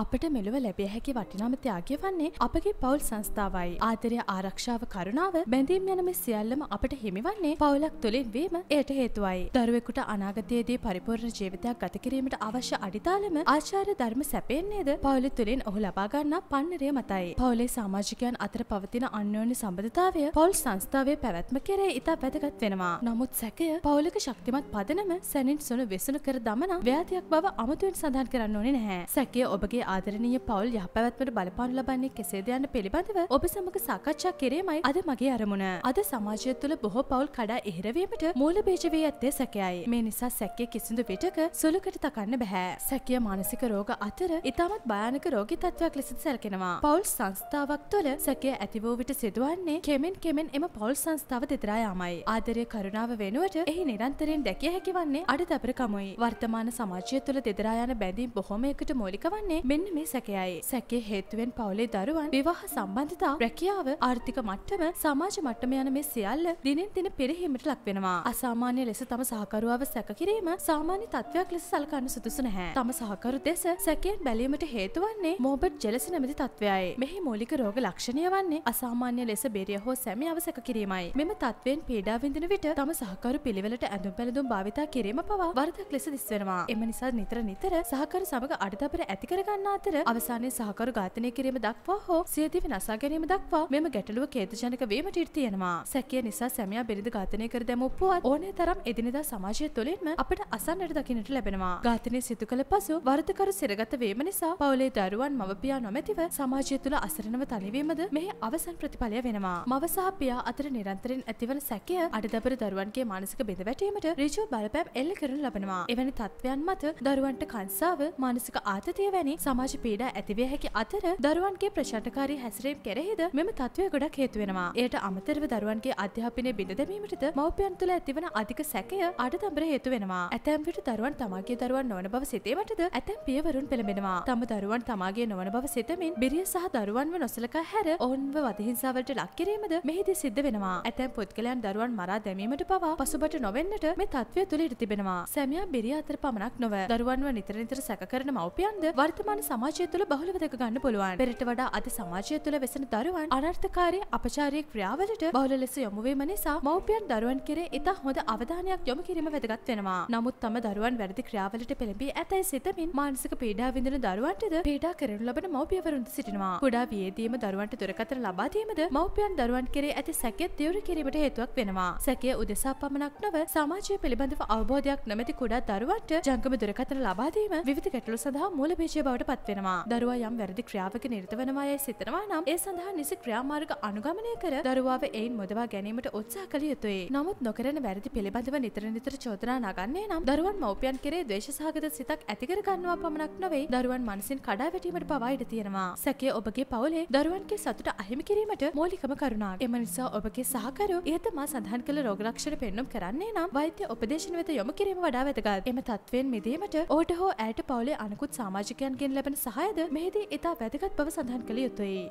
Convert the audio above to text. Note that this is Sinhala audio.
අපට මෙලොව ලැබිය හැකි වටිනාම ත්‍යාගය වන්නේ අපගේ පවුල් සංස්ථාවයි. ආදරය ආරක්ෂාව කරුණාව බැඳීම් යන මේ සියල්ලම අපට හිමිවන්නේ පවුලක් තුළින් වීම එයට හේතුවයි. දරුවෙකුට අනාගතයේදී පරිපූර්ණ ජීවිතයක් ගත කිරීමට අවශ්‍ය අඩිතාලම ආචාර්ය ධර්ම සැපෙන්නේද පවුල තුළින් ඔහු ලබා ගන්නා පන්නරය මතයි. පවුලේ සමාජිකයන් අතර පවතින අන්‍යෝන්‍ය සම්බන්ධතාවය පවුල් සංස්ථාවේ පැවැත්ම කෙරේ ඉතා වැදගත් වෙනවා. නමුත් සැකය පවුලක ශක්තිමත් පදනම සැනින් සුණු වෙසුණු කර දමන ව්‍යාතියක් බව අමුතුවෙන් සඳහන් කරන්න ඕනේ නැහැ. සැකය ඔබගේ ආදරණීය පවුල් යහපැවැත්මට බලපානු ලබන්නේ කෙසේද යන්න පිළිබඳව ඔබ සමග සාකච්ඡා කිරීමයි අද මගේ අරමුණ. අද සමාජය තුළ බොහෝ පවුල් කඩා ඉහිරවීමට මූල බේජ වී ඇත්තේ සැකයයි. මේ නිසා සැකය කිසිදු විටක සුළුකට තකන්න බැහැ. සැකය මානසික රෝග අතර ඉතාමත් භයානක රෝගී තත්ත්වයක් ලෙසද සැලකෙනවා. පවුල් සංස්ථාවක් තුළ සැකය ඇති වූ විට සිදුවන්නේ කෙමෙන් කෙමෙන් එම පවුල් සංස්ථාව දෙදරා යාමයි. ආදරය කරුණාව වෙනුවට එහි නිරන්තරයෙන් දැකිය හැකි වන්නේ අඩ දබරකමුයි. වර්තමාන සමාජය තුළ දෙදරා යන බැඳීම් බොහොමයකට මූලික වන්නේ මෙන්න මේ සැකයයි. සැකේ හේතුවෙන් පවුලේ දරුවන් විවාහ සම්බන්ධතා රැකියාව ආර්ථික මට්ටම සමාජ මට්ටම යන මේ සියල්ල දිනෙන් දින පිරිහීමට ලක් වෙනවා. අසාමාන්‍ය ලෙස තම සහකරුවාව සැක කිරීම සාමාන්‍ය තත්වයක් ලෙස සලකන්න සුදුසු නැහැ. තම සහකරු දෙස සැකයෙන් බැලීමට හේතු වන්නේ මෝබට් ජෙලසි නැමැති තත්වයයි. මෙහි මූලික රෝග ලක්ෂණය වන්නේ අසාමාන්‍ය ලෙස බෙරිය හෝ සැමියාව සැක කිරීමයි. මෙම තත්වයෙන් පීඩා විඳින විට තම සහකරු පිළිවෙලට ඇඳුම් පැළඳුම් භාවිතා කිරීම පවා වරදක් ලෙස දිස් වෙනවා. එම නිසා නිතර නිතර සහකරු සමග අඩදබර ඇති කර ගන්න අතර අවසානයේ සහකරු ඝාතනය කිරීම දක්වා හෝ සියදිවි නසා ගැනීම දක්වා මෙම ගැටලුව ඛේදජනක වීමට ඉඩ තියෙනවා. සැකය නිසා සැමියා බිරිඳ ඝාතනය කර දැමූ පුවත් ඕනෑ තරම් එදිනෙදා සමාජය තුළින්ම අපට අසන්නට දකින්නට ලැබෙනවා. ඝාතනය සිදු කළ පසු වරදකරු සිරගත වීම නිසා පවුලේ දරුවන් මවපියා නොමැතිව සමාජය තුළ අසරණව තනිවීමද මෙහි අවසන් ප්‍රතිඵලය වෙනවා. මව සහ පියා අතර නිරන්තරයෙන් ඇතිවන සැකය අඩදබර දරුවන්ගේ මානසික බිඳවැටීමට ඍජුව බලපෑම් එල්ල කරනු ලබනවා. එවැනි තත්ත්වයන් මත දරුවන්ට කංසාව මානසික ආතතිය වැනි සමාජ පීඩා ඇතිවිය හැකි අතර දරුවන්ගේ ප්‍රශාටකාරී හැසිරීම් කෙරෙහිද මෙම තත්ත්වය ගොඩක් හේතු වෙනවා. එයට අමතරව දරුවන්ගේ අධ්‍යාපනය බිඳ දැමීමටද මව්පියන් තුළ ඇතිවන අධික සැකය අඩදම්බර හේතු වෙනවා. ඇතැම් විට දරුවන් තමාගේ දරුවන් නොවන බව සිතීමටද ඇතැම් පියවරුන් පෙළඹෙනවා. තම දරුවන් තමාගේ නොවන බව සිතමින් බිරිය සහ දරුවන්ව නොසලකා හැර ඔවුන්ව වදහිංසාවලට ලක් කිරීමද මෙහිදී සිද්ධ වෙනවා. ඇතැම් පුද්ගලයන් දරුවන් මරා දැමීමට පවා පසුබට නොවෙන්නට මේ තත්ත්වය තුළ ඉඩ තිබෙනවා. සැමියා බිරිය අතර පමණක් නොව දරුවන්ව නිතර නිතර සැක කරන මව්පියන්ද වර්තමාන සමාජය තුළ බහුලව දැක ගන්න පුළුවන්. පෙරට වඩා අද සමාජය තුළ වෙසෙන දරුවන් අනර්ථකාරී අපචාරී ක්‍රියාවලට බහුල ලෙස යොමු වීම නිසා මව්පියන් දරුවන් කෙරේ ඉතා හොඳ අවධානයක් යොමු කිරීම වැදගත් වෙනවා. නමුත් තම දරුවන් වැරදි ක්‍රියාවලට පෙළඹී ඇතැයි සිතමින් මානසික පීඩා විඳින දරුවන්ටද පීඩා කරනු ලබන මව්පියවරුන්ද සිටිනවා. කුඩා වියේදීම දරුවන්ට දුරකථන ලබා දීමද මව්පියන් දරුවන් කෙරේ ඇති සැකය දියුණු කිරීමට හේතුවක් වෙනවා. සැකය උදෙසා පමණක් නොව සමාජය පිළිබඳව අවබෝධයක් නොමැති කුඩා දරුවන්ට ජංගම දුරකථන ලබා දීම විවිධ ගැටලු සඳහා මූල බීජය බවට පත් වෙනවා. දරුවා යම් වැරදි ක්‍රියාවක නිරත වෙනවා යයි සිතනවා නම් ඒ සඳහා නිසි ක්‍රියාමාර්ග අනුගමනය කර දරුවාව එයින් මුදවා ගැනීමට උත්සාහ කළ යුතුයි. නමුත් නොකරන වැරදි පිළිබඳව නිතර නිතර චෝදනා නගන්නේ නම් දරුවන් මව්පියන් කෙරේ ද්වේෂසහගත සිතක් ඇති කර ගන්නවා පමණක් නොවේ දරුවන් මනසින් කඩා වැටීමට පවා ඉඩ තියෙනවා. සැකය ඔබගේ පවුලේ දරුවන්ගේ සතුට අහිමි කිරීමට මූලිකම කරුණාවක්. එම නිසා ඔබගේ සහකරු ඉහත මා සඳහන් කළ රෝග ලක්ෂණ පෙන්නුම් කරන්නේ නම් වෛද්‍ය උපදේශන වෙත යොමු කිරීම වඩා වැදගත්. එම තත්ත්වයෙන් මිදීමට ඔහුට හෝ ඇයට පවුලේ අනෙකුත් සමාජිකයන්ගෙන් ලැබෙන සහායද මෙහිදී ඉතා වැදගත් බව සඳහන් කළ යුතුයි.